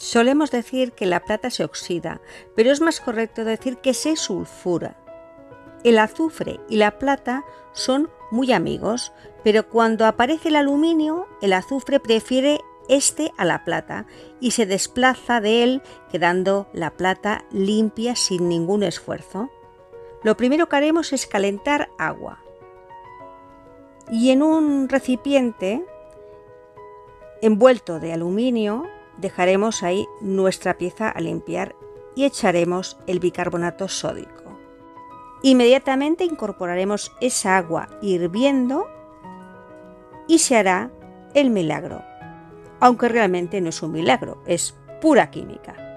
Solemos decir que la plata se oxida, pero es más correcto decir que se sulfura. El azufre y la plata son muy amigos, pero cuando aparece el aluminio, el azufre prefiere este a la plata y se desplaza de él, quedando la plata limpia sin ningún esfuerzo. Lo primero que haremos es calentar agua. Y en un recipiente envuelto de aluminio dejaremos ahí nuestra pieza a limpiar y echaremos el bicarbonato sódico. Inmediatamente incorporaremos esa agua hirviendo y se hará el milagro, aunque realmente no es un milagro, es pura química.